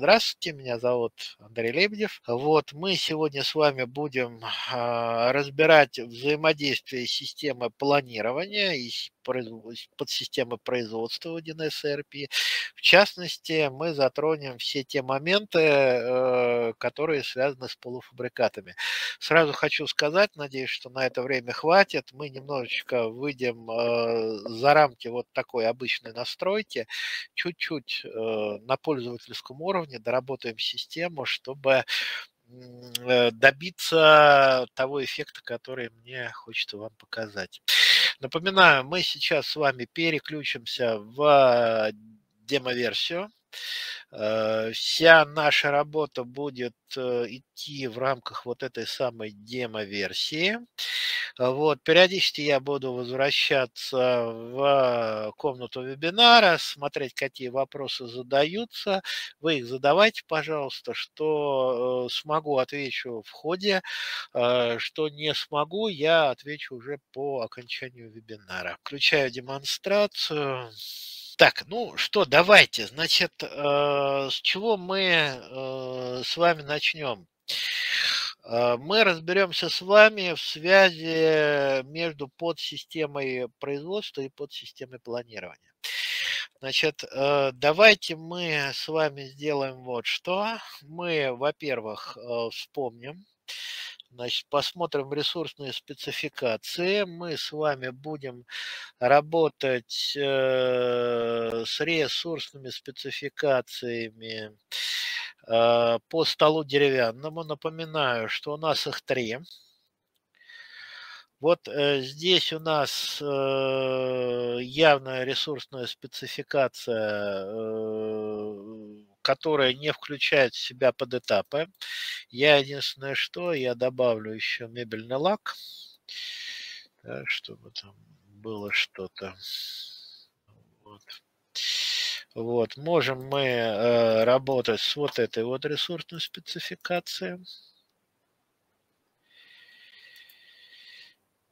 Здравствуйте, меня зовут Андрей Лебедев. Вот мы сегодня с вами будем э, разбирать взаимодействие системы планирования и подсистемы производства 1С ERP. В частности, мы затронем все те моменты, э, которые связаны с полуфабрикатами. Сразу хочу сказать, надеюсь, что на это время хватит, мы немножечко выйдем э, за рамки вот такой обычной настройки, чуть-чуть э, на пользовательском уровне доработаем систему, чтобы добиться того эффекта, который мне хочется вам показать. Напоминаю, мы сейчас с вами переключимся в демо-версию. Э, вся наша работа будет э, идти в рамках вот этой самой демо-версии. Вот, периодически я буду возвращаться в комнату вебинара, смотреть, какие вопросы задаются. Вы их задавайте, пожалуйста, что э, смогу, отвечу в ходе, что не смогу, я отвечу уже по окончанию вебинара. Включаю демонстрацию. Так, ну что, давайте, значит, э, с чего мы э, с вами начнем? Э, мы разберемся с вами в связи между подсистемой производства и подсистемой планирования. Значит, давайте мы с вами сделаем вот что. Мы, во-первых, вспомним, Значит, посмотрим ресурсные спецификации. Мы с вами будем работать э, с ресурсными спецификациями э, по столу деревянному. Напоминаю, что у нас их три. Вот э, здесь у нас э, явная ресурсная спецификация э, которая не включает в себя подэтапы. Я единственное что, я добавлю еще мебельный лак, так, чтобы там было что-то. Вот. Вот, можем мы э, работать с вот этой вот ресурсной спецификацией.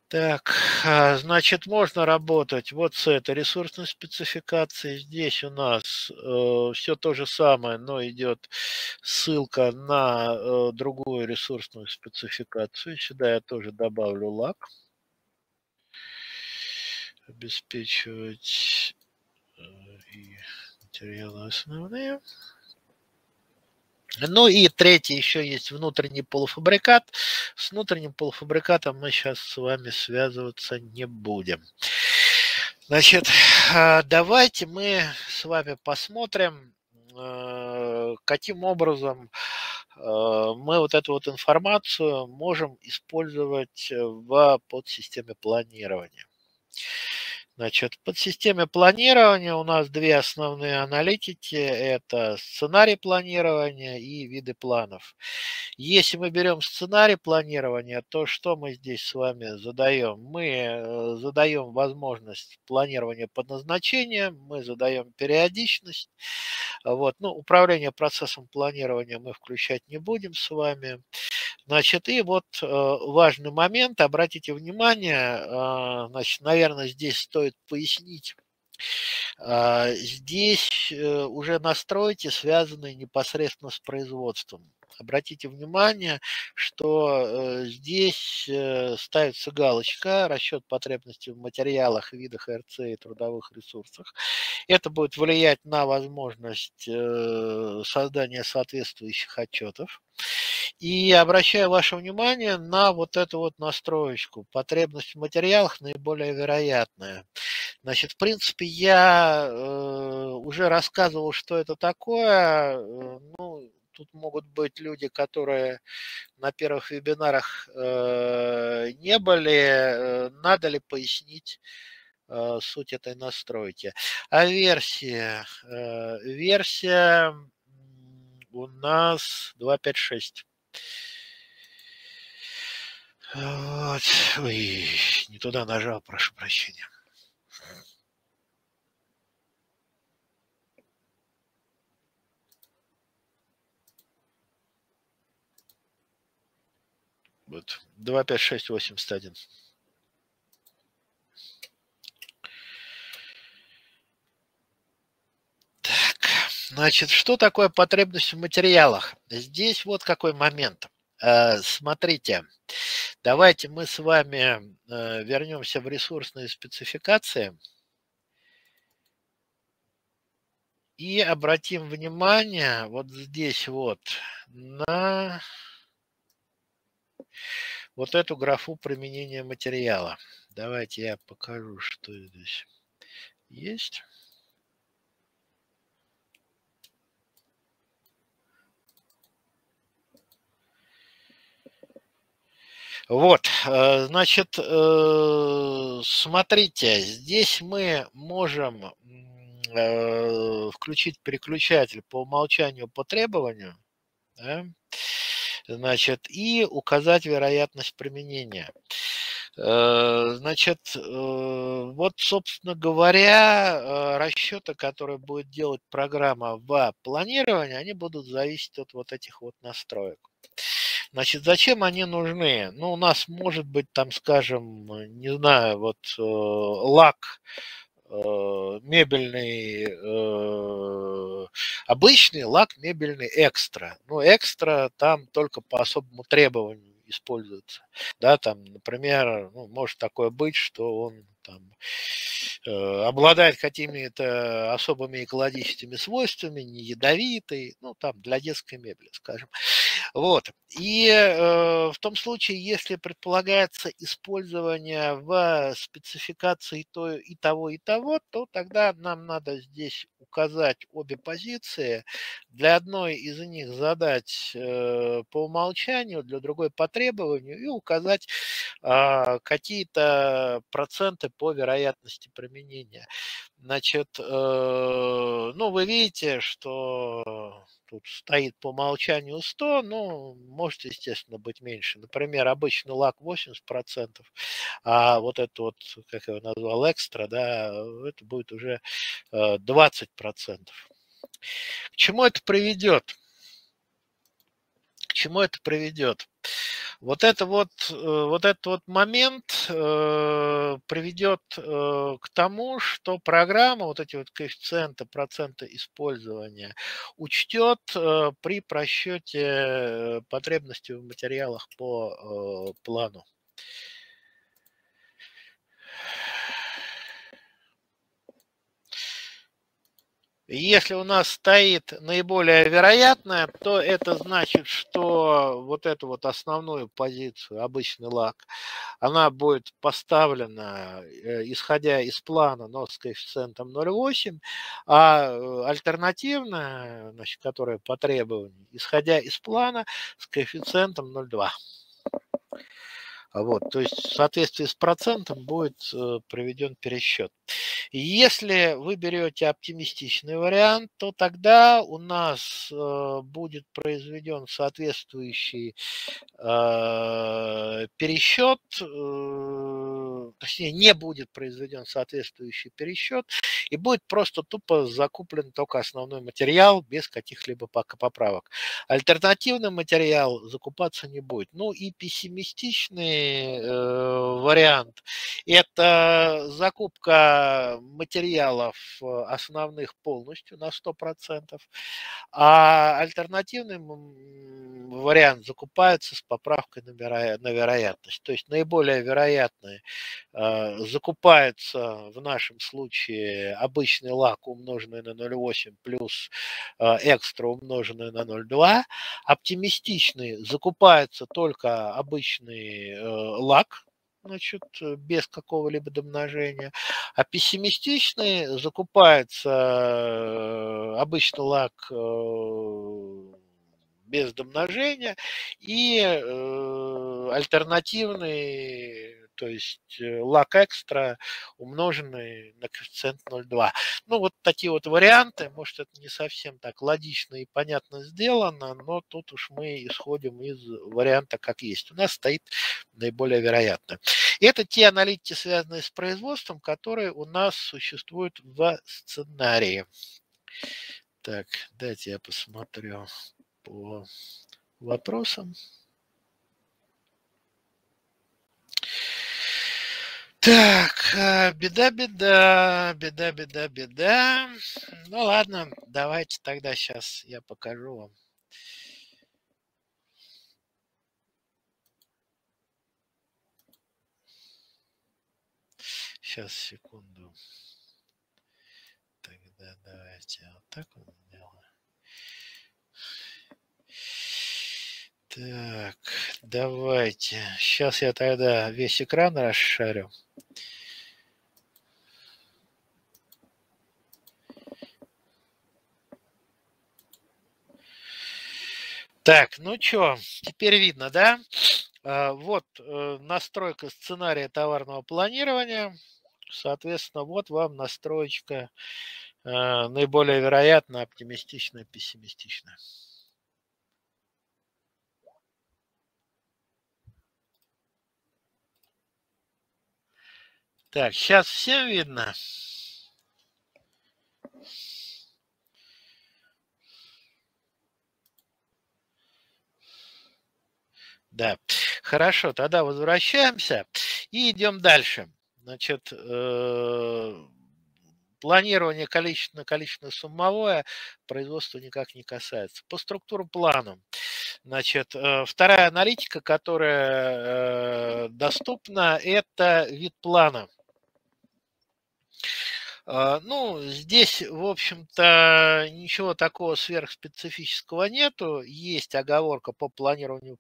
Так, а, значит, можно работать вот с этой ресурсной спецификацией. Здесь у нас э, все то же самое, но идет ссылка на э, другую ресурсную спецификацию. Сюда я тоже добавлю лак. Обеспечивать э, и материалы основные. Ну и третий еще есть внутренний полуфабрикат. С внутренним полуфабрикатом мы сейчас с вами связываться не будем. Значит, а, давайте мы с вами посмотрим, а, каким образом а, мы вот эту вот информацию можем использовать в подсистеме планирования. Значит, в подсистеме планирования у нас две основные аналитики. Это сценарий планирования и виды планов. Если мы берем сценарий планирования, то что мы здесь с вами задаем? Мы э, задаем возможность планирования под назначением, мы задаем периодичность. Вот. Ну, управление процессом планирования мы включать не будем с вами. Значит, и вот э, важный момент, обратите внимание, э, значит, наверное, здесь стоит пояснить. Э, здесь э, уже настройки, связанные непосредственно с производством. Обратите внимание, что э, здесь э, ставится галочка расчет потребностей в материалах, видах РЦ и трудовых ресурсах. Это будет влиять на возможность создания соответствующих отчетов. И обращаю ваше внимание на вот эту вот настроечку. Потребность в материалах наиболее вероятная. Значит, в принципе, я э, уже рассказывал, что это такое. Э, ну, тут могут быть люди, которые на первых вебинарах э, не были. Э, надо ли пояснить э, суть этой настройки? А версия? Э, версия у нас 256. Вот. Ой, не туда нажал, прошу прощения. Вот. 25681. Так. Значит, что такое потребность в материалах? Здесь вот какой момент. Э, смотрите, давайте мы с вами э, вернемся в ресурсные спецификации и обратим внимание вот здесь вот на вот эту графу применения материала. Давайте я покажу, что здесь есть. Вот, э, значит, э, смотрите, здесь мы можем э, включить переключатель по умолчанию по требованию, да, значит, и указать вероятность применения. Значит, вот, собственно говоря, расчеты, которые будет делать программа в планировании, они будут зависеть от вот этих вот настроек. Значит, зачем они нужны? Ну, у нас может быть там, скажем, не знаю, вот э, лак э, мебельный, э, обычный лак мебельный экстра. Ну, экстра там только по особому требованию используется. Да, там, например, ну, может такое быть, что он там, э, обладает какими-то особыми экологическими свойствами, не ядовитый, ну, там, для детской мебели, скажем. Вот. И э, в том случае, если предполагается использование в спецификации то, и того, и того, то тогда нам надо здесь указать обе позиции. Для одной из них задать э, по умолчанию, для другой по требованию и указать э, какие-то проценты по вероятности применения. Значит, э, ну, вы видите, что тут стоит по умолчанию 100, ну, может, естественно, быть меньше. Например, обычный лак 80%, а вот это вот, как я его назвал, экстра, да, это будет уже 20%. Э, К чему это приведет? Чему это приведет? Вот это вот, э, вот этот вот момент э, приведет э, к тому, что программа, вот эти вот коэффициенты, процента использования, учтет при просчете потребностей в материалах по плану. Если у нас стоит наиболее вероятное, то это значит, что вот эту вот основную позицию, обычный лак, она будет поставлена, э, исходя из плана, но с коэффициентом 0,8, а э, альтернативная, значит, которая по требованию, исходя из плана с коэффициентом 0,2. Вот, то есть в соответствии с процентом будет э, проведен пересчет. Если вы берете оптимистичный вариант, то тогда у нас э, будет произведен соответствующий э, пересчет, точнее не будет произведен соответствующий пересчет, и будет просто тупо закуплен только основной материал без каких-либо поправок. Альтернативный материал закупаться не будет. Ну и пессимистичный э, вариант – это закупка материалов э, основных полностью на 100%, а альтернативный вариант закупается с поправкой на, вероятность. То есть наиболее вероятные э, закупается в нашем случае обычный лак, умноженный на 0,8 плюс экстра, умноженный на 0,2. Оптимистичный закупается только обычный лак, значит, без какого-либо домножения. А пессимистичный закупается э, обычный лак без домножения и альтернативный то есть э, лак экстра, умноженный на коэффициент 0,2. Ну, вот такие вот варианты, может, это не совсем так логично и понятно сделано, но тут уж мы исходим из варианта как есть. У нас стоит наиболее вероятно. Это те аналитики, связанные с производством, которые у нас существуют в сценарии. Так, дайте я посмотрю по вопросам. Так, э, беда, беда, беда, беда, беда. Ну ладно, давайте тогда сейчас я покажу вам. Сейчас, секунду. Тогда давайте вот так вот сделаем. Так, давайте. Сейчас я тогда весь экран расшарю. Так, ну что, теперь видно, да? А, вот э, настройка сценария товарного планирования. Соответственно, вот вам настроечка э, наиболее вероятно оптимистичная, пессимистичная. Так, сейчас всем видно? Да, хорошо, тогда возвращаемся и идем дальше. Значит, э, планирование количественно-количественно-суммовое производство никак не касается. По структуру плана. Значит, э, вторая аналитика, которая э, доступна, это вид плана. Ну, здесь, в общем-то, ничего такого сверхспецифического нету. Есть оговорка по планированию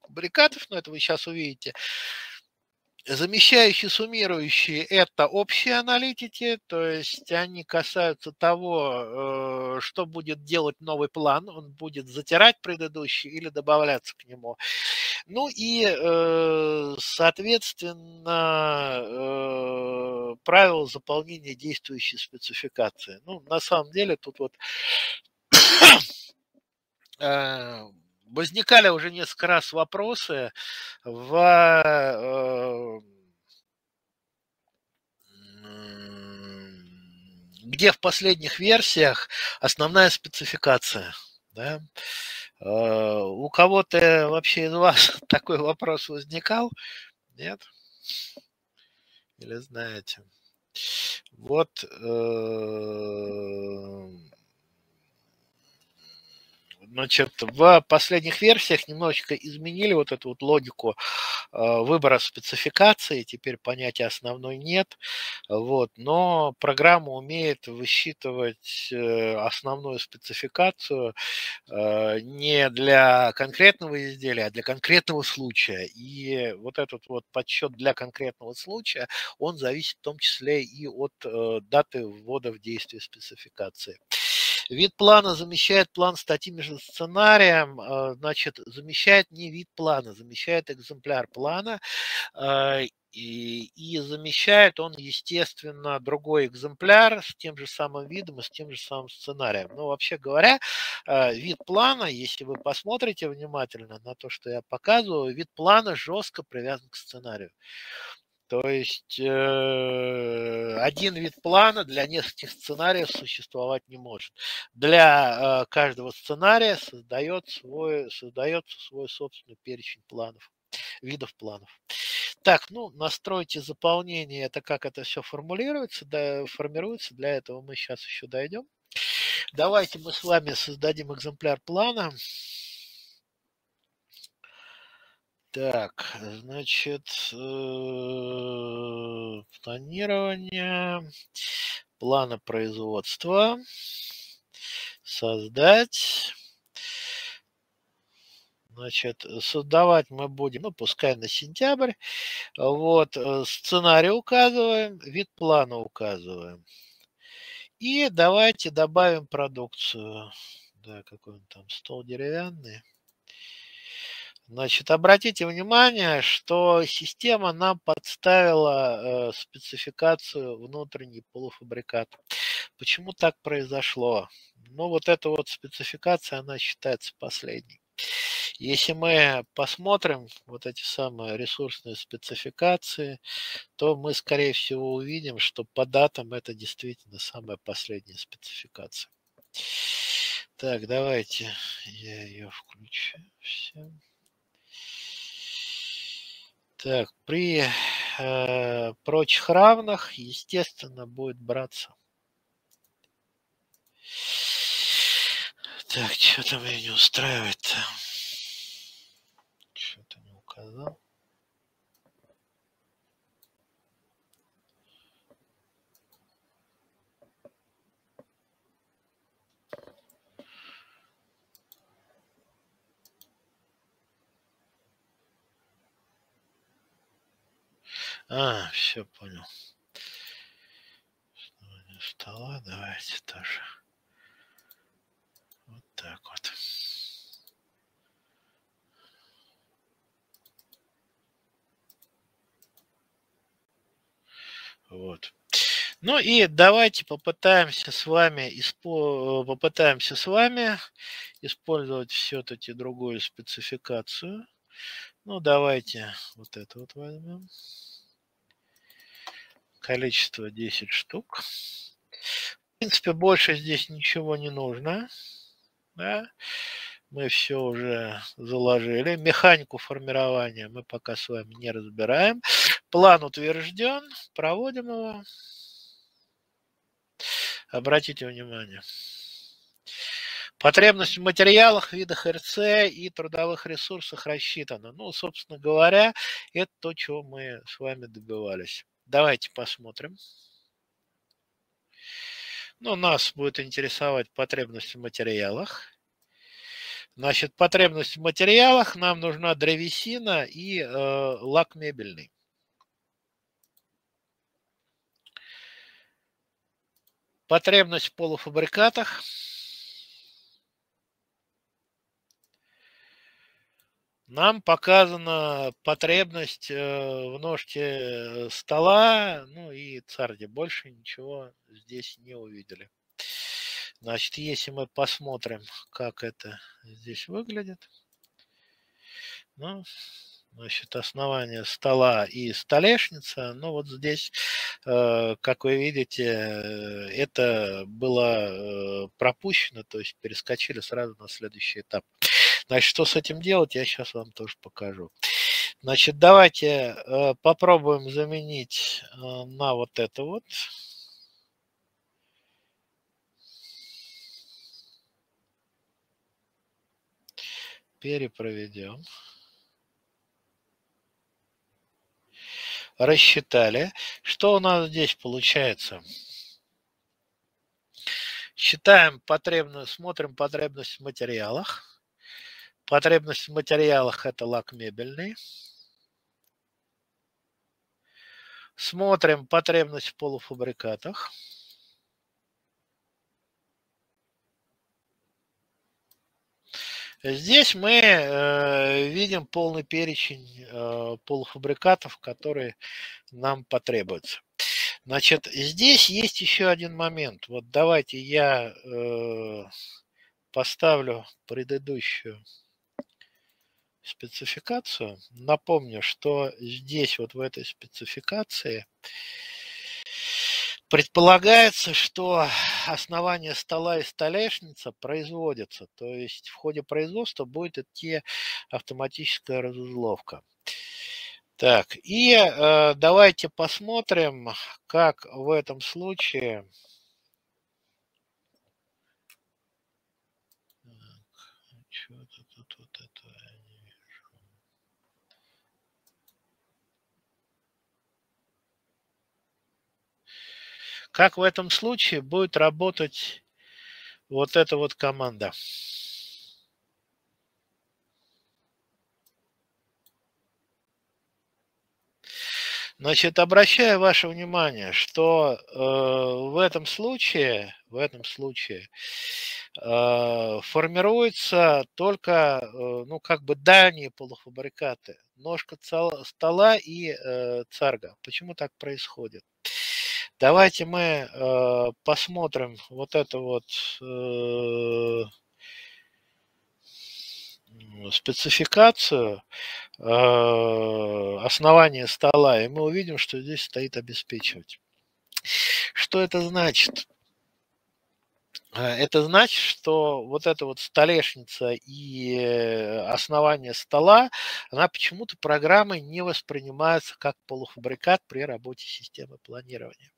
фабрикатов, но это вы сейчас увидите. Замещающие, суммирующие – это общие аналитики, то есть они касаются того, э, что будет делать новый план, он будет затирать предыдущий или добавляться к нему. Ну и, э, соответственно, э, правила заполнения действующей спецификации. Ну, на самом деле тут вот возникали уже несколько раз вопросы в э, где в последних версиях основная спецификация. Да? Э, у кого-то вообще из вас такой вопрос возникал? Нет? Или знаете? Вот э, Значит, в последних версиях немножечко изменили вот эту вот логику э, выбора спецификации. Теперь понятия основной нет. Вот. Но программа умеет высчитывать э, основную спецификацию э, не для конкретного изделия, а для конкретного случая. И вот этот вот подсчет для конкретного случая, он зависит в том числе и от даты ввода в действие спецификации. Вид плана замещает план с таким же сценарием, а, значит, замещает не вид плана, замещает экземпляр плана, а, и, и замещает он, естественно, другой экземпляр с тем же самым видом и с тем же самым сценарием. Но вообще говоря, а, вид плана, если вы посмотрите внимательно на то, что я показываю, вид плана жестко привязан к сценарию. То есть э, один вид плана для нескольких сценариев существовать не может. Для э, каждого сценария создает свой, создается свой собственный перечень планов, видов планов. Так, ну, настройте заполнение, это как это все формулируется, да, формируется, для этого мы сейчас еще дойдем. Давайте мы с вами создадим экземпляр плана. Так, значит, э, планирование, плана производства, создать. Значит, создавать мы будем, ну, пускай на сентябрь. Вот, э, сценарий указываем, вид плана указываем. И давайте добавим продукцию. Да, какой он там, стол деревянный. Значит, обратите внимание, что система нам подставила э, спецификацию внутренний полуфабрикат. Почему так произошло? Ну, вот эта вот спецификация, она считается последней. Если мы посмотрим вот эти самые ресурсные спецификации, то мы, скорее всего, увидим, что по датам это действительно самая последняя спецификация. Так, давайте я ее включу всем. Так, при э, прочих равных, естественно, будет браться. Так, что там меня не устраивает-то? Что-то не указал. А, все понял. Стола, давайте тоже. Вот так вот. Вот. Ну и давайте попытаемся с вами попытаемся с вами использовать все-таки другую спецификацию. Ну, давайте вот это вот возьмем количество 10 штук. В принципе, больше здесь ничего не нужно. Да? Мы все уже заложили. Механику формирования мы пока с вами не разбираем. План утвержден. Проводим его. Обратите внимание. Потребность в материалах, видах РЦ и трудовых ресурсах рассчитана. Ну, собственно говоря, это то, чего мы с вами добивались. Давайте посмотрим. Ну, нас будет интересовать потребность в материалах. Значит, потребность в материалах нам нужна древесина и э, лак мебельный. Потребность в полуфабрикатах – нам показана потребность э, в ножке э, стола, ну и царди. Больше ничего здесь не увидели. Значит, если мы посмотрим, как это здесь выглядит. Ну, значит, основание стола и столешница. Ну, вот здесь, э, как вы видите, это было пропущено, то есть перескочили сразу на следующий этап. Значит, что с этим делать, я сейчас вам тоже покажу. Значит, давайте э, попробуем заменить э, на вот это вот. Перепроведем. Рассчитали. Что у нас здесь получается? Считаем потребность, смотрим потребность в материалах. Потребность в материалах – это лак мебельный. Смотрим потребность в полуфабрикатах. Здесь мы э, видим полный перечень э, полуфабрикатов, которые нам потребуются. Значит, здесь есть еще один момент. Вот давайте я э, поставлю предыдущую спецификацию. Напомню, что здесь вот в этой спецификации предполагается, что основание стола и столешница производятся, то есть в ходе производства будет идти автоматическая разузловка. Так, и э, давайте посмотрим, как в этом случае Как в этом случае будет работать вот эта вот команда? Значит, обращаю ваше внимание, что э, в этом случае, в этом случае э, формируются только, э, ну, как бы дальние полуфабрикаты, ножка стола и э, царга. Почему так происходит? Давайте мы э, посмотрим вот это вот э, спецификацию э, основания стола, и мы увидим, что здесь стоит обеспечивать. Что это значит? это значит, что вот эта вот столешница и основание стола, она почему-то программой не воспринимается как полуфабрикат при работе системы планирования.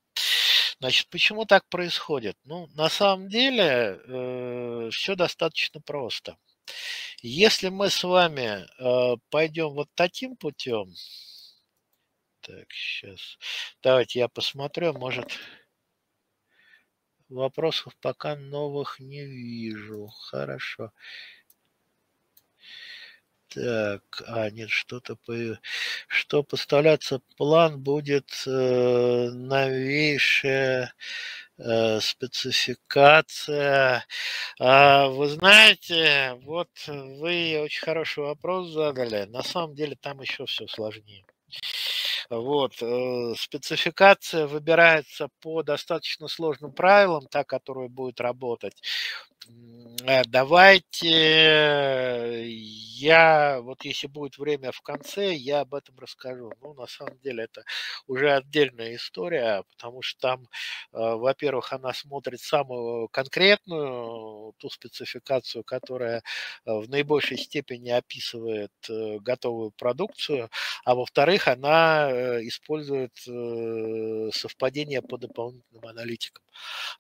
Значит, почему так происходит? Ну, на самом деле э, все достаточно просто. Если мы с вами э, пойдем вот таким путем, так, сейчас, давайте я посмотрю, может, вопросов пока новых не вижу. Хорошо. Так, а, нет, что-то по... Что поставляться план будет э, новейшая э, спецификация. А, вы знаете, вот вы очень хороший вопрос задали. На самом деле там еще все сложнее. Вот. Э, спецификация выбирается по достаточно сложным правилам, та, которая будет работать. Давайте я, вот если будет время в конце, я об этом расскажу. Ну, на самом деле, это уже отдельная история, потому что там, э, во-первых, она смотрит самую конкретную, ту спецификацию, которая в наибольшей степени описывает готовую продукцию, а во-вторых, она использует совпадения по дополнительным аналитикам,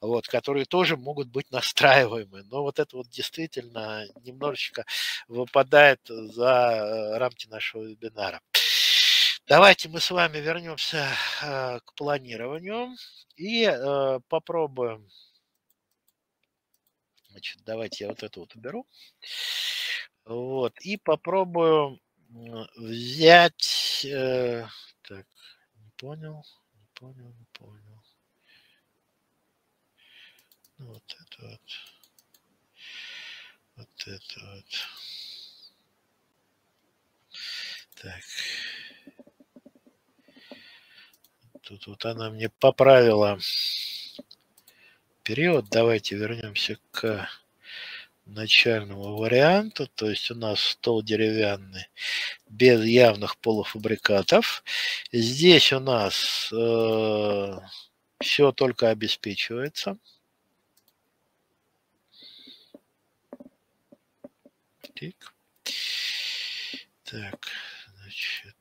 вот, которые тоже могут быть настраиваемы. Но вот это вот действительно немножечко выпадает за э, рамки нашего вебинара. Давайте мы с вами вернемся э, к планированию и э, попробуем. Значит, давайте я вот это вот уберу. Вот, и попробую взять... Так, не понял, не понял, не понял. Ну, вот это вот. Вот это вот. Так. Тут вот она мне поправила период. Давайте вернемся к начальному варианту. То есть у нас стол деревянный без явных полуфабрикатов. Здесь у нас э, все только обеспечивается. Тик. Так, значит.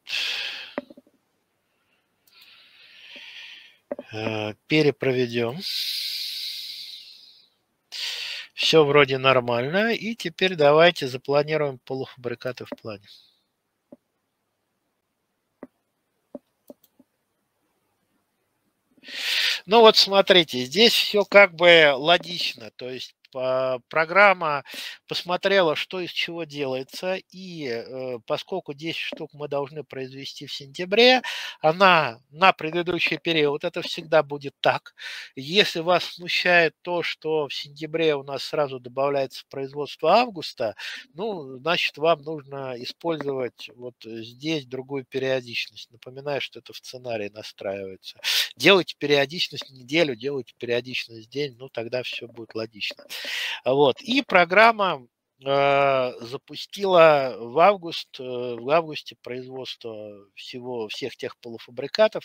Э, перепроведем. Все вроде нормально. И теперь давайте запланируем полуфабрикаты в плане. Ну вот смотрите, здесь все как бы логично. То есть программа посмотрела, что из чего делается, и э, поскольку 10 штук мы должны произвести в сентябре, она на предыдущий период, это всегда будет так. Если вас смущает то, что в сентябре у нас сразу добавляется производство августа, ну, значит, вам нужно использовать вот здесь другую периодичность. Напоминаю, что это в сценарии настраивается. Делайте периодичность неделю, делайте периодичность день, ну, тогда все будет логично. Вот. И программа э, запустила в август, э, в августе производство всего, всех тех полуфабрикатов,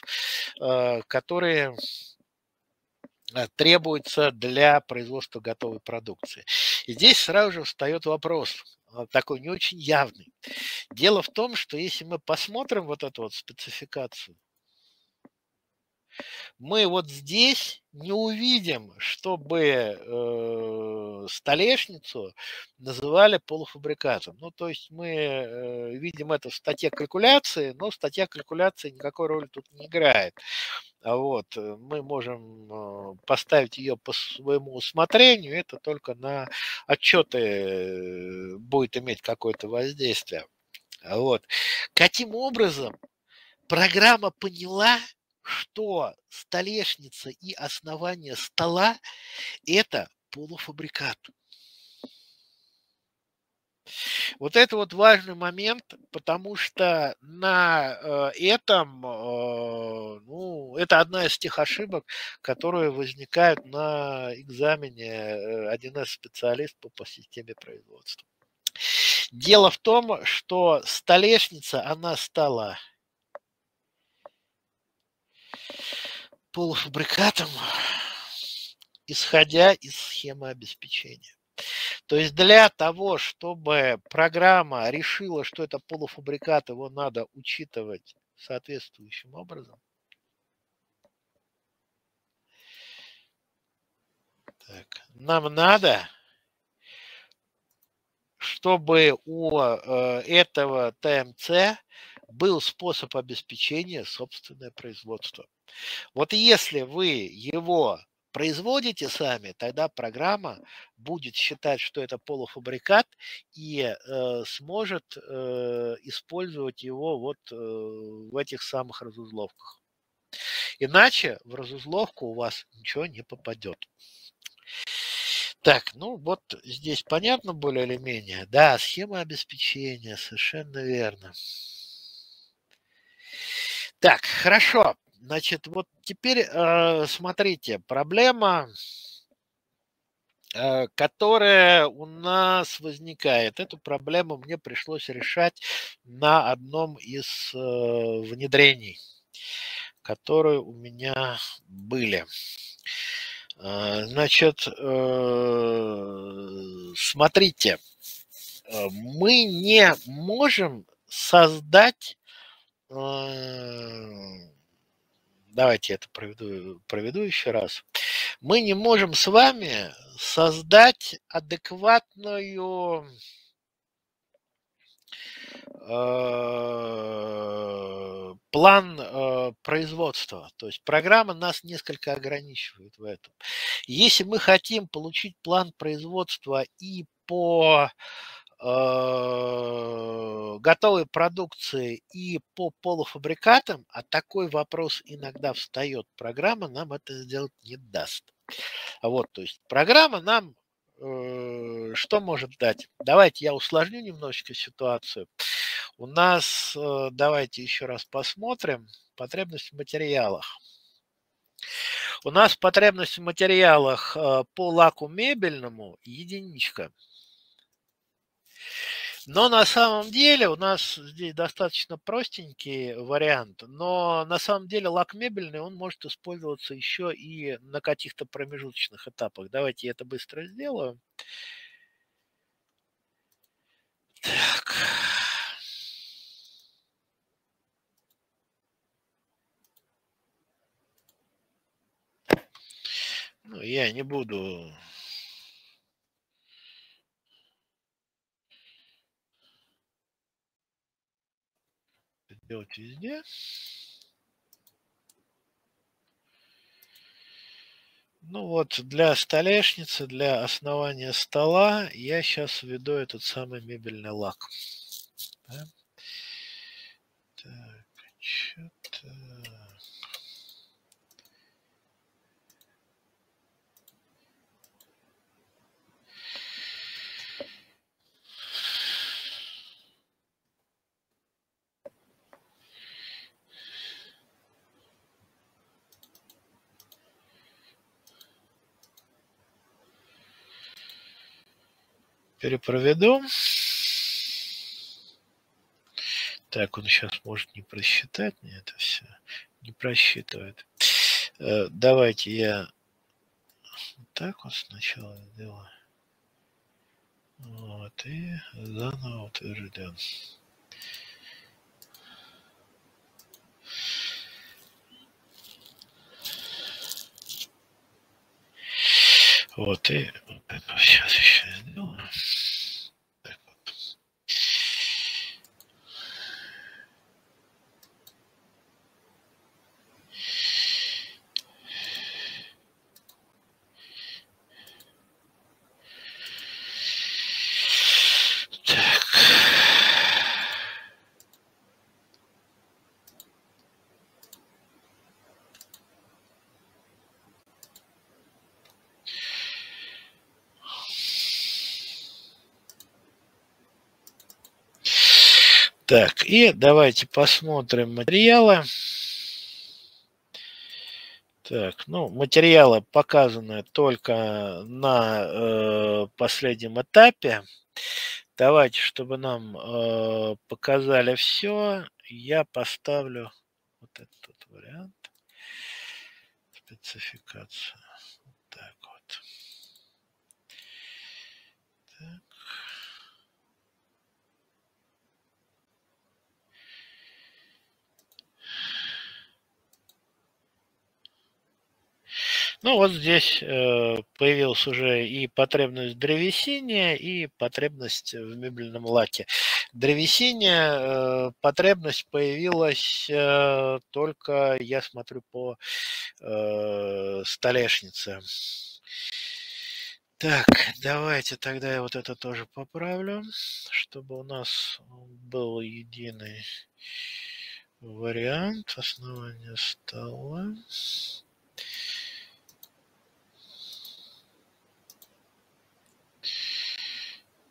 э, которые требуются для производства готовой продукции. И здесь сразу же встает вопрос, такой не очень явный. Дело в том, что если мы посмотрим вот эту вот спецификацию, мы вот здесь не увидим, чтобы э, столешницу называли полуфабрикатом. Ну, то есть мы э, видим это в статье калькуляции, но статья калькуляции никакой роли тут не играет. А вот э, мы можем э, поставить ее по своему усмотрению, это только на отчеты э, будет иметь какое-то воздействие. Вот. Каким образом программа поняла, что столешница и основание стола – это полуфабрикат. Вот это вот важный момент, потому что на э, этом, э, ну, это одна из тех ошибок, которые возникают на экзамене 1С э, специалист по, по системе производства. Дело в том, что столешница, она стала полуфабрикатом исходя из схемы обеспечения. То есть для того, чтобы программа решила, что это полуфабрикат, его надо учитывать соответствующим образом. Так, нам надо, чтобы у э, этого ТМЦ был способ обеспечения собственное производство. Вот если вы его производите сами, тогда программа будет считать, что это полуфабрикат и э, сможет э, использовать его вот э, в этих самых разузловках. Иначе в разузловку у вас ничего не попадет. Так, ну вот здесь понятно более или менее. Да, схема обеспечения, совершенно верно. Так, хорошо. Значит, вот теперь э, смотрите, проблема, э, которая у нас возникает. Эту проблему мне пришлось решать на одном из э, внедрений, которые у меня были. Э, значит, э, смотрите, э, мы не можем создать давайте это проведу, проведу еще раз. Мы не можем с вами создать адекватную э, план э, производства. То есть программа нас несколько ограничивает в этом. Если мы хотим получить план производства и по Э, готовой продукции и по полуфабрикатам, а такой вопрос иногда встает, программа нам это сделать не даст. Вот, то есть программа нам э, что может дать? Давайте я усложню немножечко ситуацию. У нас, э, давайте еще раз посмотрим, потребность в материалах. У нас потребность в материалах э, по лаку мебельному единичка – но на самом деле у нас здесь достаточно простенький вариант, но на самом деле лак мебельный, он может использоваться еще и на каких-то промежуточных этапах. Давайте я это быстро сделаю. Так. Ну, я не буду делать везде. Ну вот, для столешницы, для основания стола я сейчас введу этот самый мебельный лак. Да? Так, что-то... перепроведу. Так, он сейчас может не просчитать мне это все. Не просчитывает. Э, давайте я вот так вот сначала сделаю. Вот, и заново утвержден. Вот, и сейчас еще сделаю. И давайте посмотрим материалы. Так, ну, материалы показаны только на э, последнем этапе. Давайте, чтобы нам э, показали все, я поставлю вот этот вариант. Спецификация. Вот так вот. Ну вот здесь э, появилась уже и потребность в древесине, и потребность в мебельном лаке. Древесине э, потребность появилась э, только, я смотрю, по столешнице. Так, давайте тогда я вот это тоже поправлю, чтобы у нас был единый вариант основания стола.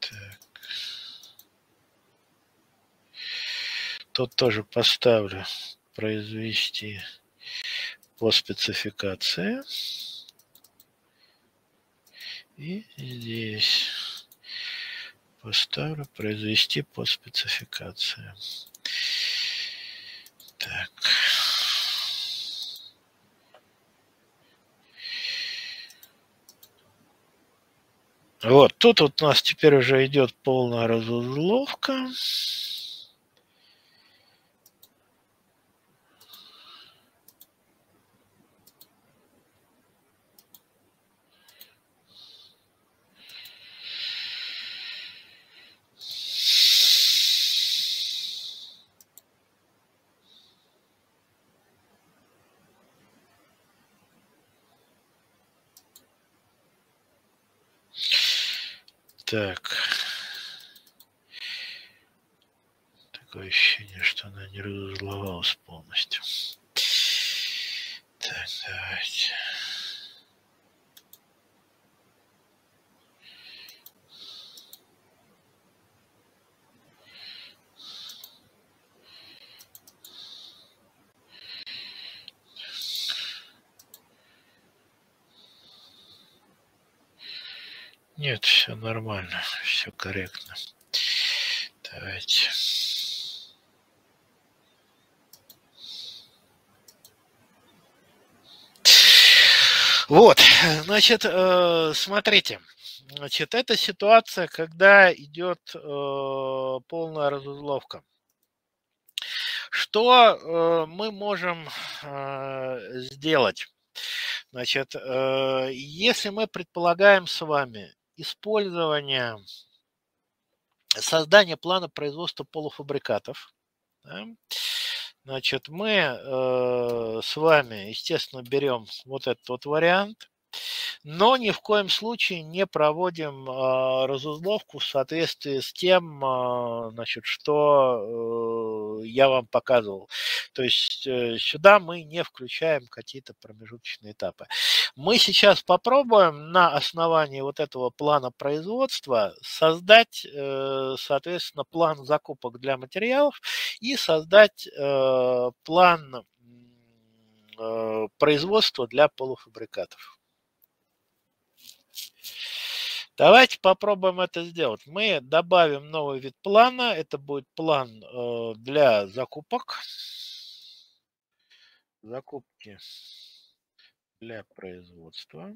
Так. Тут тоже поставлю произвести по спецификации. И здесь поставлю произвести по спецификации. Так. Вот, тут вот у нас теперь уже идет полная разузловка. Так. Такое ощущение, что она не разузловалась полностью. Так, давайте. Нет, все нормально, все корректно. Давайте. Вот, значит, э, смотрите, значит, это ситуация, когда идет э, полная разузловка. Что э, мы можем сделать? Значит, если мы предполагаем с вами использования, создания плана производства полуфабрикатов. Да. Значит, мы э, с вами, естественно, берем вот этот вот вариант, но ни в коем случае не проводим э, разузловку в соответствии с тем, э, значит, что э, я вам показывал. То есть э, сюда мы не включаем какие-то промежуточные этапы. Мы сейчас попробуем на основании вот этого плана производства создать, э, соответственно, план закупок для материалов и создать план производства для полуфабрикатов. Давайте попробуем это сделать. Мы добавим новый вид плана. Это будет план э, для закупок. Закупки для производства.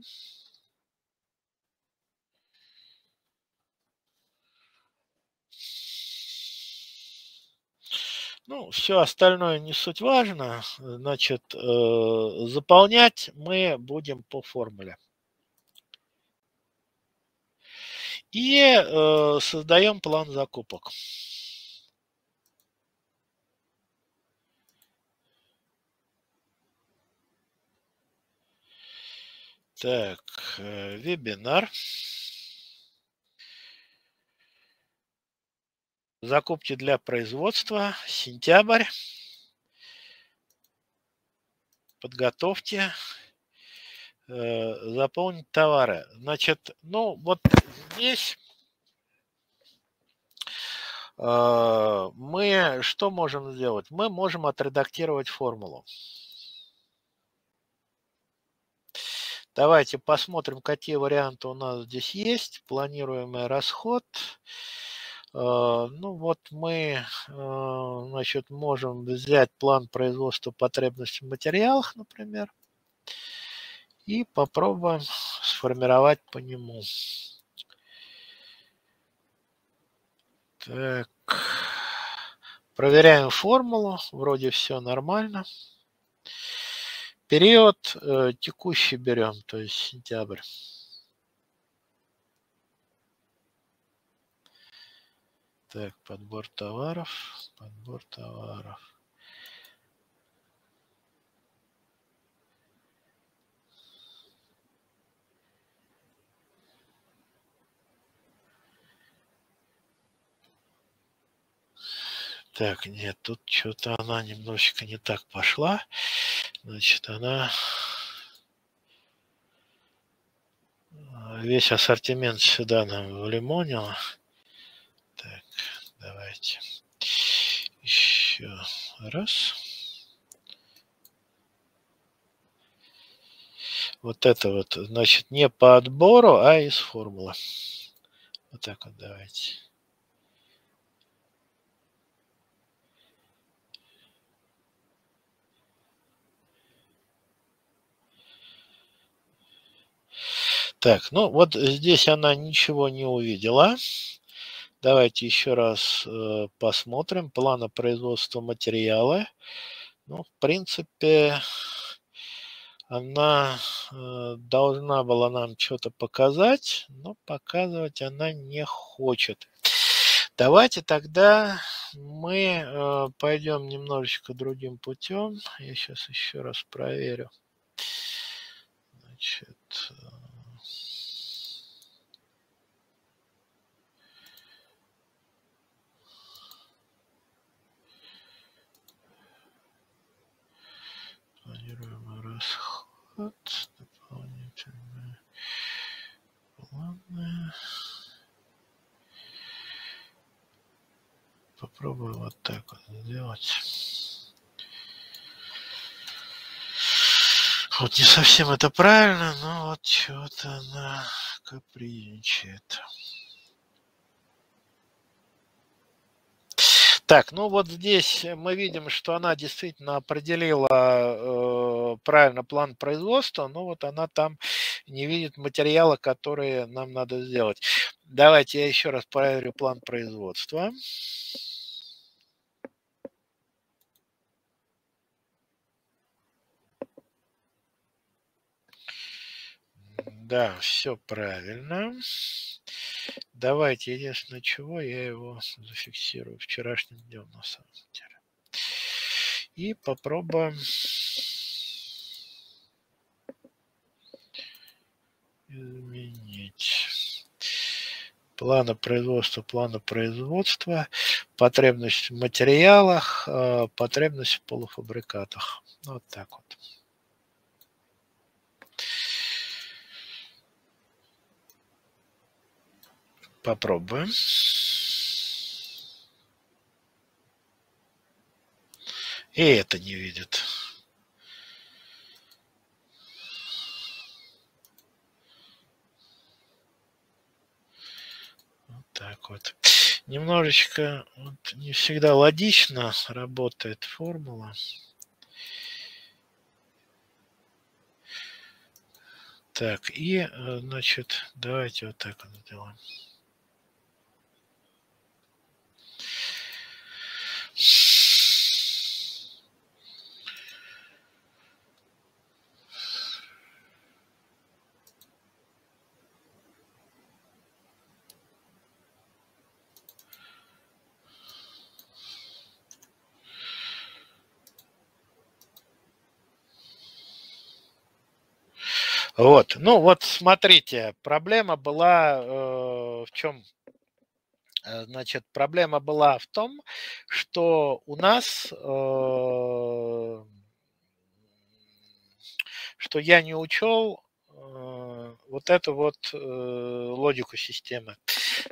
Ну, все остальное не суть важно. Значит, э, заполнять мы будем по формуле. И э, создаем план закупок. Так, э, вебинар. Закупки для производства. Сентябрь. Подготовьте. Э, заполнить товары. Значит, ну вот здесь э, мы что можем сделать? Мы можем отредактировать формулу. Давайте посмотрим, какие варианты у нас здесь есть. Планируемый расход. Э, ну вот мы значит, можем взять план производства потребностей в материалах, например и попробуем сформировать по нему. Так. Проверяем формулу. Вроде все нормально. период э, текущий берем, то есть сентябрь. Так, подбор товаров, подбор товаров. Так, нет, тут что-то она немножечко не так пошла. Значит, она весь ассортимент сюда нам влимонила. Так, давайте еще раз. Вот это вот, значит, не по отбору, а из формулы. Вот так вот давайте. Так, ну вот здесь она ничего не увидела. Давайте еще раз э, посмотрим. Плана производства материала. Ну, в принципе, она э, должна была нам что-то показать, но показывать она не хочет. Давайте тогда мы э, пойдем немножечко другим путем. Я сейчас еще раз проверю. Значит, э, Планируемый расход, дополнительные планы. Попробую вот так вот сделать. Вот не совсем это правильно, но вот что-то она капризничает. Так, ну вот здесь мы видим, что она действительно определила э, правильно план производства, но вот она там не видит материала, которые нам надо сделать. Давайте я еще раз проверю план производства. Да, все правильно. Давайте, единственное, чего я его зафиксирую вчерашним днем на самом деле. И попробуем изменить плана производства, плана производства, потребность в материалах, э, потребность в полуфабрикатах. Вот так вот. Попробуем. И это не видит. Вот так вот. Немножечко вот, не всегда логично работает формула. Так, и, э, значит, давайте вот так вот сделаем. Вот, ну вот смотрите, проблема была э, в чем? Э, значит, проблема была в том, что у нас, э, что я не учел э, вот эту вот э, логику системы.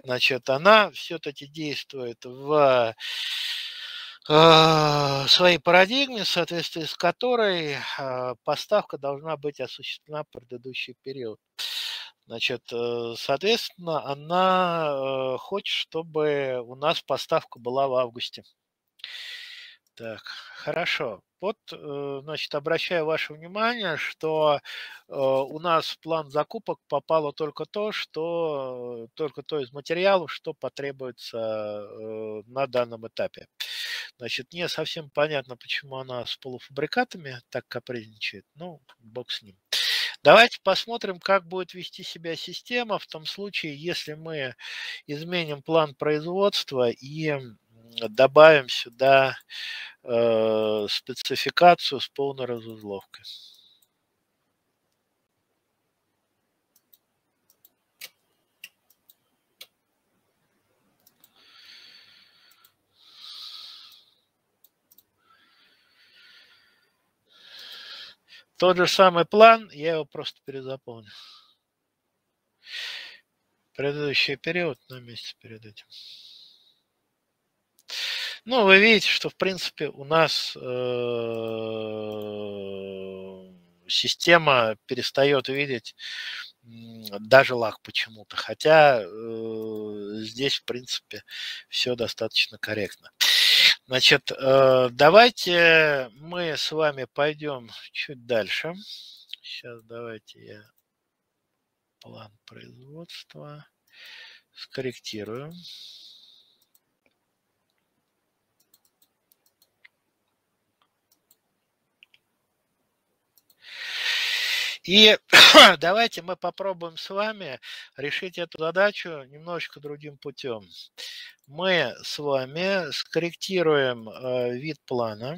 Значит, она все-таки действует в своей парадигме, в соответствии с которой э, поставка должна быть осуществлена в предыдущий период. Значит, э, соответственно, она э, хочет, чтобы у нас поставка была в августе. Так, хорошо. Вот, э, значит, обращаю ваше внимание, что э, у нас в план закупок попало только то, что только то из материалов, что потребуется э, на данном этапе. Значит, не совсем понятно, почему она с полуфабрикатами так капризничает. Ну, бог с ним. Давайте посмотрим, как будет вести себя система в том случае, если мы изменим план производства и добавим сюда э, спецификацию с полной разузловкой. Тот же самый план, я его просто перезаполню. Предыдущий период на месяц перед этим. Ну, вы видите, что в принципе у нас э, система перестает видеть даже лак почему-то, хотя э, здесь в принципе все достаточно корректно. Значит, э, давайте мы с вами пойдем чуть дальше. Сейчас давайте я план производства скорректирую. И давайте мы попробуем с вами решить эту задачу немножечко другим путем. Мы с вами скорректируем э, вид плана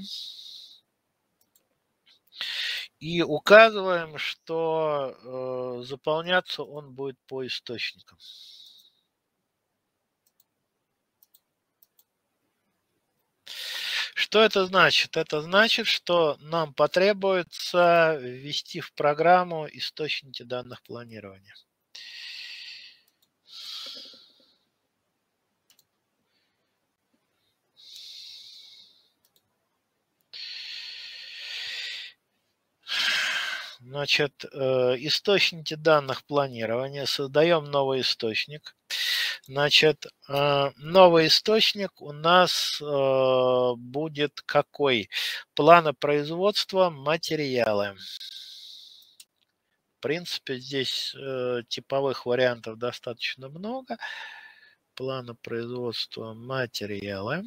и указываем, что э, заполняться он будет по источникам. Что это значит? Это значит, что нам потребуется ввести в программу источники данных планирования. Значит, э, источники данных планирования. Создаем новый источник. Значит, э, новый источник у нас э, будет какой? Плана производства материалы. В принципе, здесь типовых вариантов достаточно много. Плана производства материалы.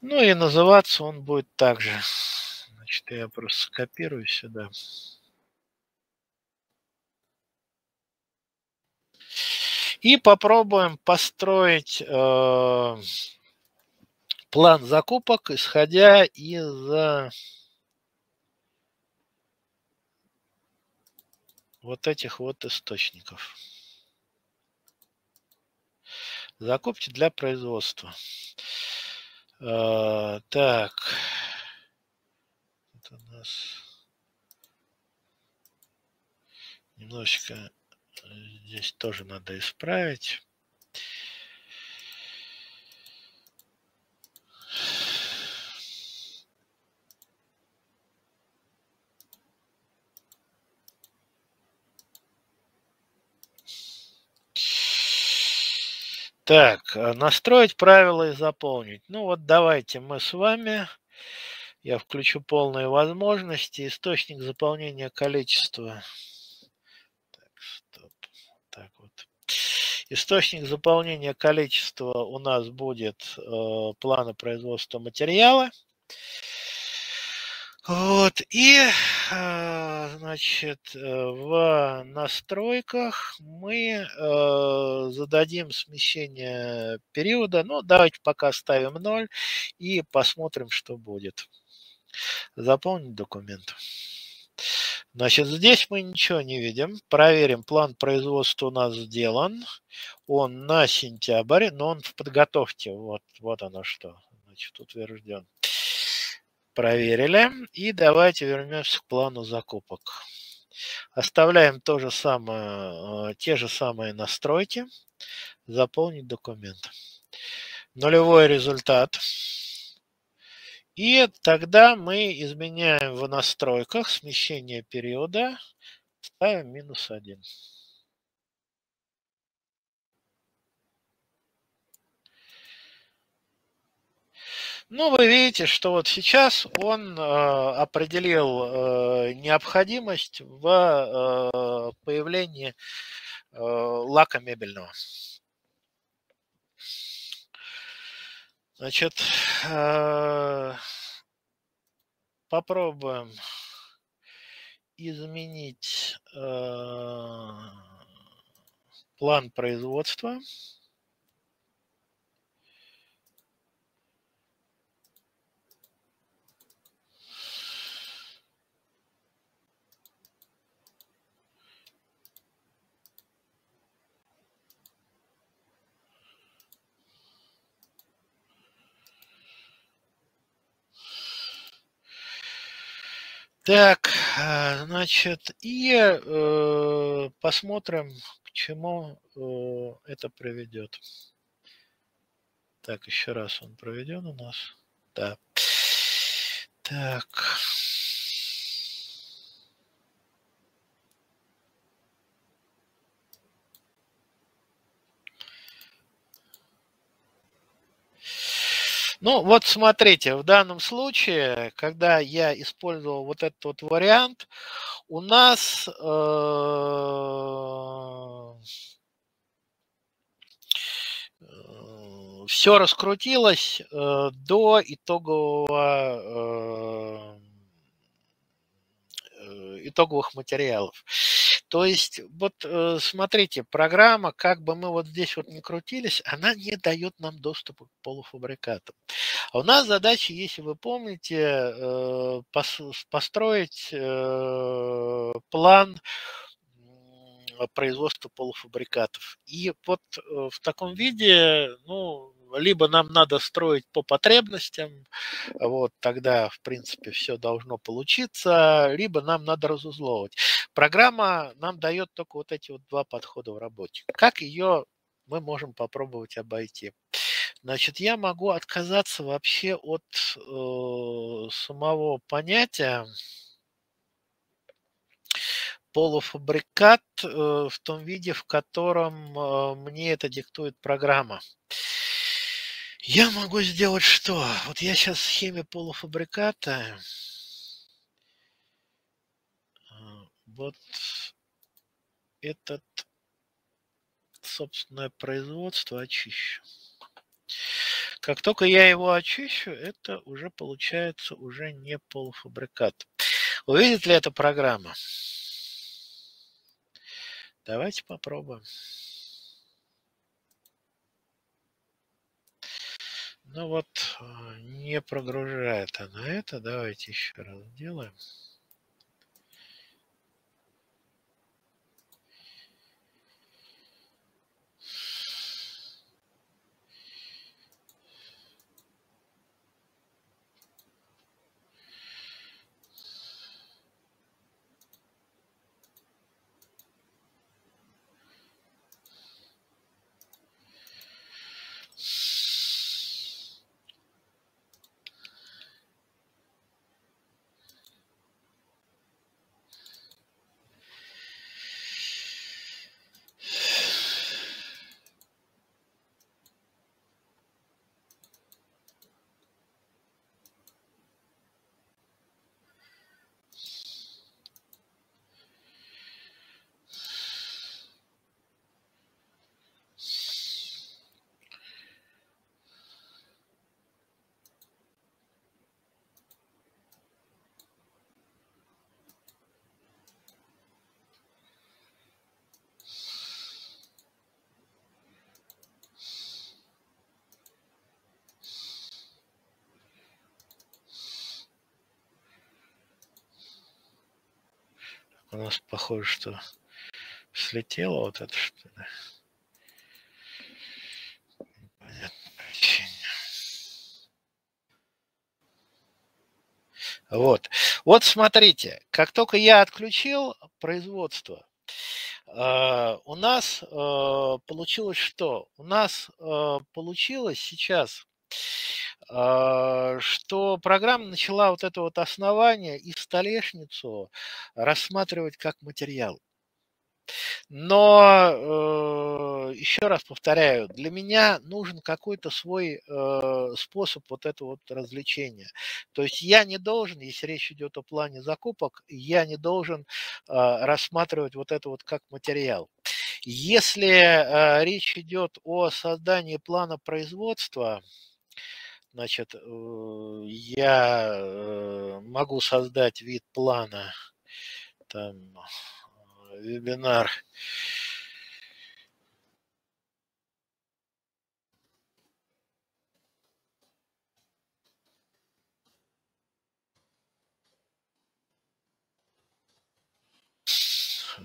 Ну и называться он будет также. Значит, я просто скопирую сюда. И попробуем построить э, план закупок, исходя из э, вот этих вот источников. Закупки для производства. А, так. Это у нас немножечко э, здесь тоже надо исправить. Так, э, настроить правила и заполнить. Ну вот давайте мы с вами, я включу полные возможности, источник заполнения количества. Так, стоп. Так вот. Источник заполнения количества у нас будет э, плана производства материала. Вот, и, э, значит, э, в настройках мы э, зададим смещение периода. Ну, давайте пока ставим 0 и посмотрим, что будет. Заполнить документ. Значит, здесь мы ничего не видим. Проверим, план производства у нас сделан. Он на сентябрь, но он в подготовке. Вот, вот оно что. Значит, утвержден. Проверили. И давайте вернемся к плану закупок. Оставляем то же самое, э, те же самые настройки. Заполнить документ. Нулевой результат. И тогда мы изменяем в настройках смещение периода. Ставим минус один. Ну, вы видите, что вот сейчас он э, определил э, необходимость в э, появлении э, лака мебельного. Значит, э, попробуем изменить э, план производства. Так, э, значит, и э, посмотрим, к чему э, это приведет. Так, еще раз он проведен у нас. Да. Так. Ну, вот смотрите, в данном случае, когда я использовал вот этот вот вариант, у нас э, э, все раскрутилось э, до итогового итоговых материалов. То есть, вот э, смотрите, программа, как бы мы вот здесь вот не крутились, она не дает нам доступа к полуфабрикатам. А у нас задача, если вы помните, э, построить э, план производства полуфабрикатов. И вот в таком виде, ну, либо нам надо строить по потребностям, вот тогда, в принципе, все должно получиться, либо нам надо разузловывать. Программа нам дает только вот эти вот два подхода в работе. Как ее мы можем попробовать обойти? Значит, я могу отказаться вообще от э, самого понятия полуфабрикат э, в том виде, в котором э, мне это диктует программа. Я могу сделать что? Вот я сейчас в схеме полуфабриката. А, вот этот собственное производство очищу. Как только я его очищу, это уже получается уже не полуфабрикат. Увидит ли эта программа? Давайте попробуем. Ну вот, э, не прогружает она это. Давайте еще раз сделаем. Нас похоже, что слетело вот это что ли. Вот. Вот смотрите, как только я отключил производство, э, у нас э, получилось что? У нас э, получилось сейчас что программа начала вот это вот основание и столешницу рассматривать как материал. Но э, еще раз повторяю, для меня нужен какой-то свой э, способ вот этого вот развлечения. То есть я не должен, если речь идет о плане закупок, я не должен э, рассматривать вот это вот как материал. Если э, речь идет о создании плана производства, значит, э, я э, могу создать вид плана, там, вебинар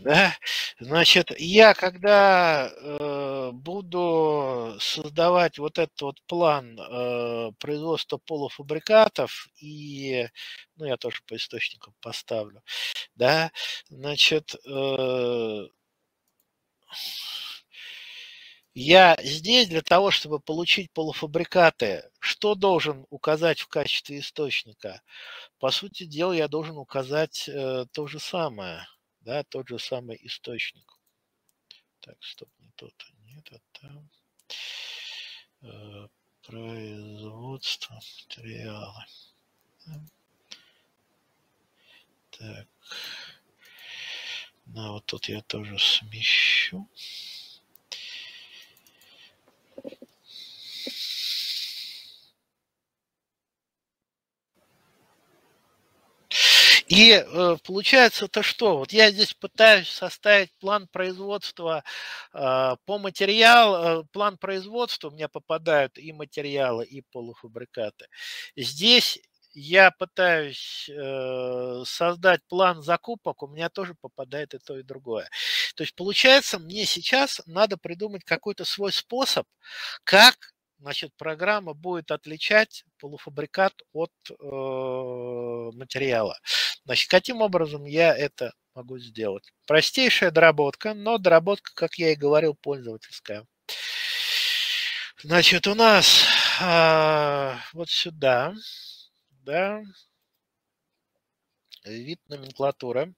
да, значит, я когда э, буду создавать вот этот вот план э, производства полуфабрикатов и, ну, я тоже по источникам поставлю, да, значит, э, я здесь для того, чтобы получить полуфабрикаты, что должен указать в качестве источника? По сути дела, я должен указать э, то же самое да, тот же самый источник. Так, стоп, не тот, нет, а там э, производство материала. Так, ну вот тут я тоже смещу. И э, получается-то что? Вот я здесь пытаюсь составить план производства э, по материалу, э, план производства, у меня попадают и материалы, и полуфабрикаты. Здесь я пытаюсь э, создать план закупок, у меня тоже попадает и то, и другое. То есть получается, мне сейчас надо придумать какой-то свой способ, как значит, программа будет отличать полуфабрикат от э, материала. Значит, каким образом я это могу сделать? Простейшая доработка, но доработка, как я и говорил, пользовательская. Значит, у нас э, вот сюда, да, вид номенклатуры.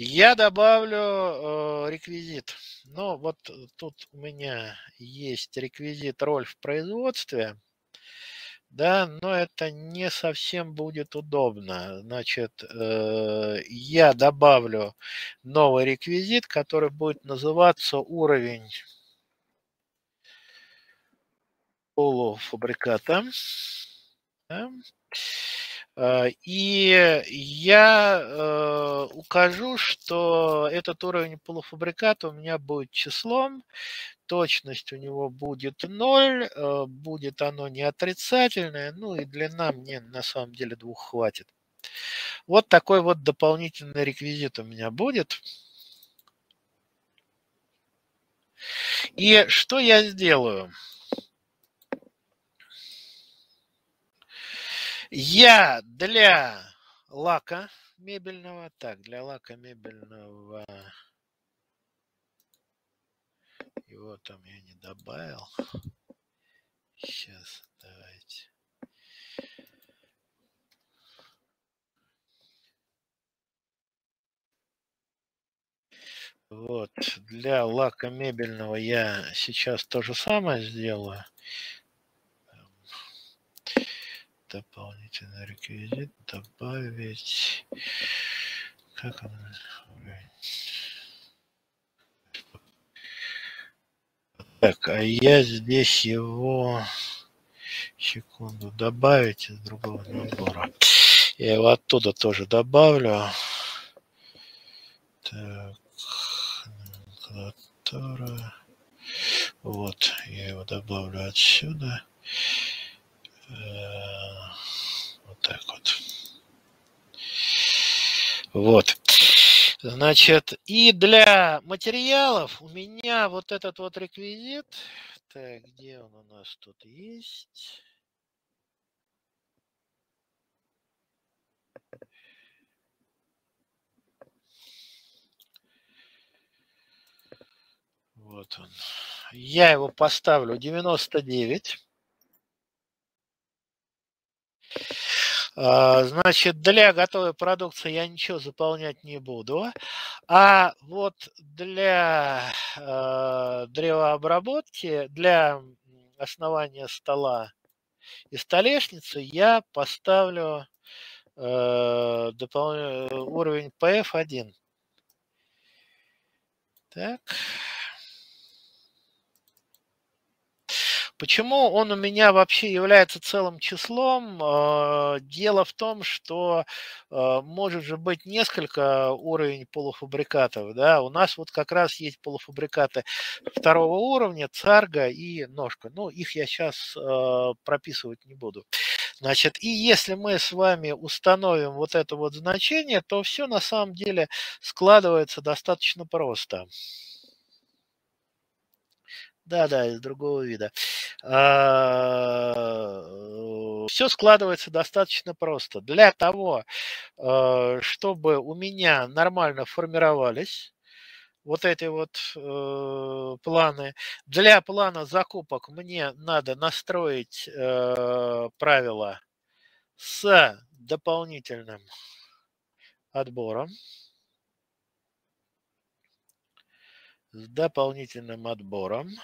Я добавлю э, реквизит. Но вот тут у меня есть реквизит роль в производстве. Да, но это не совсем будет удобно. Значит, э, я добавлю новый реквизит, который будет называться уровень полуфабриката. Да. Э, и я э, укажу, что этот уровень полуфабриката у меня будет числом, точность у него будет 0, э, будет оно не отрицательное, ну и длина мне на самом деле двух хватит. Вот такой вот дополнительный реквизит у меня будет. И что я сделаю? Я для лака мебельного, так, для лака мебельного, его там я не добавил. Сейчас, давайте. Вот, для лака мебельного я сейчас то же самое сделаю дополнительный реквизит добавить как он так а я здесь его секунду добавить из другого набора. Я его оттуда тоже добавлю. Так номенклатура. Вот я его добавлю отсюда вот так вот. Вот. Значит, и для материалов у меня вот этот вот реквизит. Так, где он у нас тут есть? Вот он. Я его поставлю 99. А, значит, для готовой продукции я ничего заполнять не буду. А вот для э, древообработки, для основания стола и столешницы я поставлю э, допол... уровень PF1. Так. Почему он у меня вообще является целым числом? А, дело в том, что а, может же быть несколько уровней полуфабрикатов. Да? У нас вот как раз есть полуфабрикаты второго уровня, царга и ножка. Ну, их я сейчас а, прописывать не буду. Значит, и если мы с вами установим вот это вот значение, то все на самом деле складывается достаточно просто. Да, да, из другого вида. А, Все складывается достаточно просто. Для того, а, чтобы у меня нормально формировались вот эти вот э, планы. Для плана закупок мне надо настроить э, правила с дополнительным отбором. С дополнительным отбором.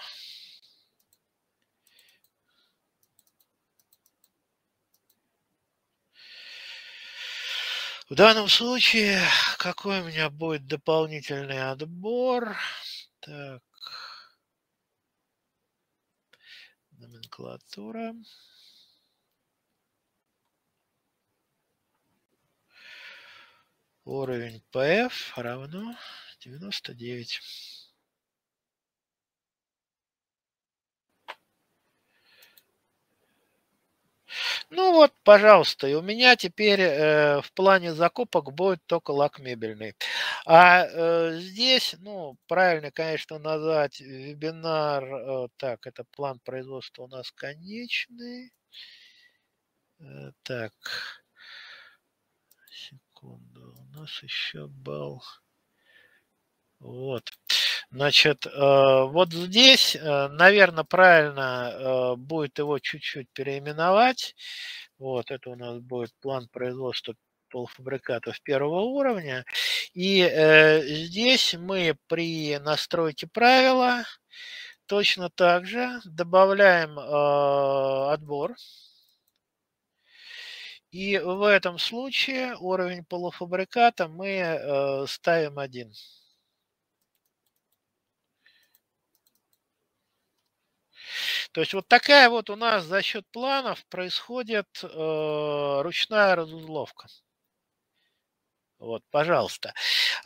В данном случае, какой у меня будет дополнительный отбор? Так. Номенклатура. Уровень PF равно 99. Ну вот, пожалуйста, и у меня теперь э, в плане закупок будет только лак мебельный. А э, здесь, ну, правильно, конечно, назвать вебинар. Э, так, это план производства у нас конечный. Э, так, секунду, у нас еще был... Вот. Значит, э, вот здесь, э, наверное, правильно э, будет его чуть-чуть переименовать. Вот, это у нас будет план производства полуфабрикатов первого уровня. И здесь мы при настройке правила точно так же добавляем отбор. И в этом случае уровень полуфабриката мы ставим один. То есть вот такая вот у нас за счет планов происходит э, ручная разузловка. Вот, пожалуйста.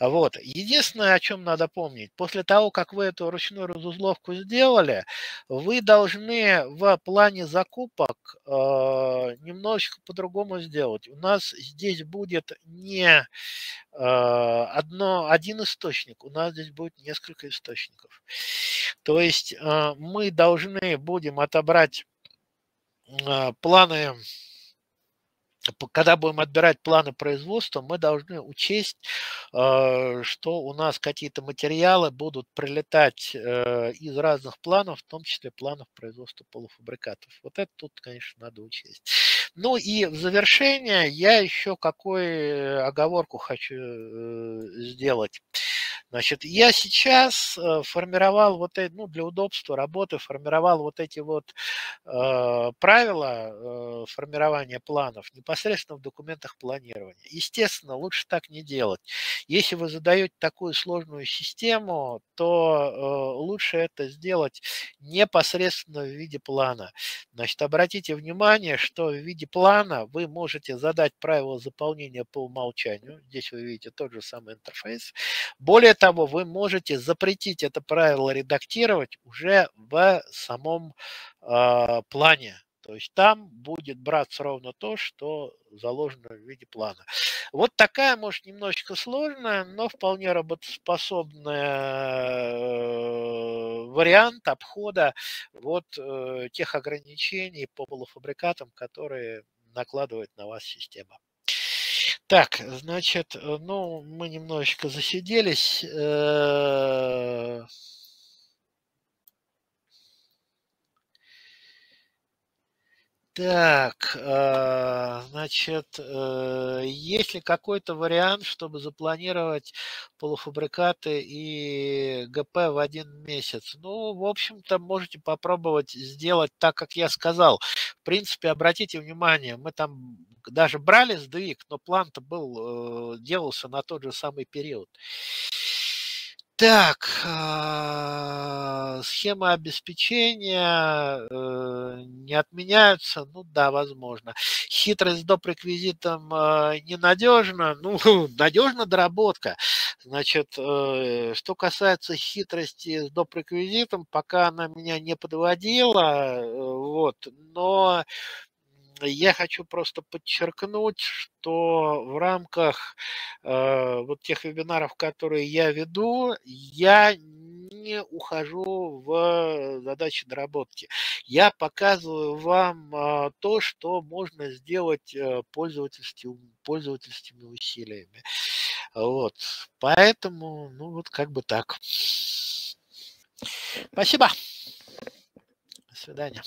Вот. Единственное, о чем надо помнить, после того, как вы эту ручную разузловку сделали, вы должны в плане закупок э, немножечко по-другому сделать. У нас здесь будет не э, одно, один источник, у нас здесь будет несколько источников. То есть э, мы должны будем отобрать э, планы когда будем отбирать планы производства, мы должны учесть, э, что у нас какие-то материалы будут прилетать э, из разных планов, в том числе планов производства полуфабрикатов. Вот это тут, конечно, надо учесть. Ну и в завершение я еще какую оговорку хочу э, сделать. Значит, я сейчас э, формировал вот эти, ну, для удобства работы, формировал вот эти вот э, правила э, формирования планов непосредственно в документах планирования. Естественно, лучше так не делать. Если вы задаете такую сложную систему, то э, лучше это сделать непосредственно в виде плана. Значит, обратите внимание, что в виде плана вы можете задать правила заполнения по умолчанию. Здесь вы видите тот же самый интерфейс. Более того, вы можете запретить это правило редактировать уже в самом э, плане. То есть там будет браться ровно то, что заложено в виде плана. Вот такая, может, немножечко сложная, но вполне работоспособная э, вариант обхода вот э, тех ограничений по полуфабрикатам, которые накладывает на вас система. Так, значит, э, ну, мы немножечко засиделись. Так, э, значит, э, есть ли какой-то вариант, чтобы запланировать полуфабрикаты и ГП в один месяц? Ну, в общем-то, можете попробовать сделать так, как я сказал. В принципе, обратите внимание, мы там даже брали сдвиг, но план-то был, э, делался на тот же самый период. Так, а, схема обеспечения э, не отменяются, ну да, возможно. Хитрость доп. реквизитом а, ненадежна, ну, надежна доработка. Значит, э, что касается хитрости с доп. реквизитом, пока она меня не подводила, э, вот, но я хочу просто подчеркнуть, что в рамках э, вот тех вебинаров, которые я веду, я не ухожу в задачи доработки. Я показываю вам э, то, что можно сделать э, пользовательскими, пользовательскими усилиями. Вот. Поэтому, ну вот как бы так. Спасибо. До свидания.